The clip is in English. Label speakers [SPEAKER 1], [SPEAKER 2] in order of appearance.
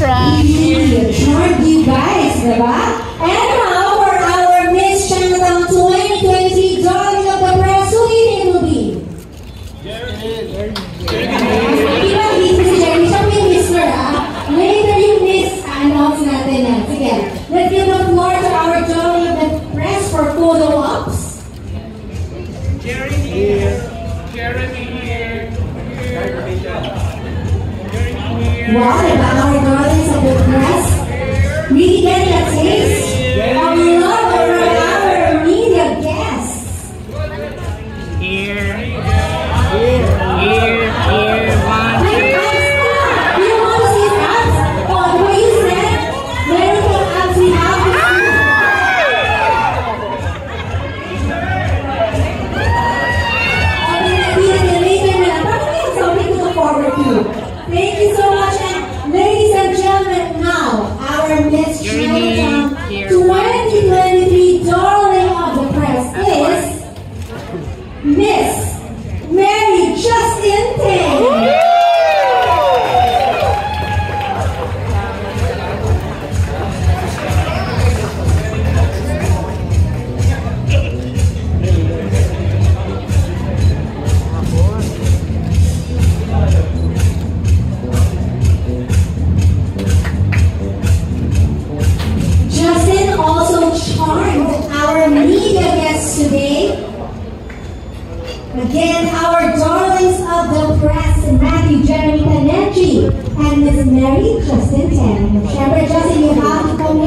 [SPEAKER 1] from here. Smart device, diba? Wow, about darlings of the press. Really a taste of love from our media guests.
[SPEAKER 2] Here.
[SPEAKER 1] Miss Again, our darlings of the press, Matthew Jeremy Tanechi and Miss Mary Justin Tan. Siyempre, Justin, you have to come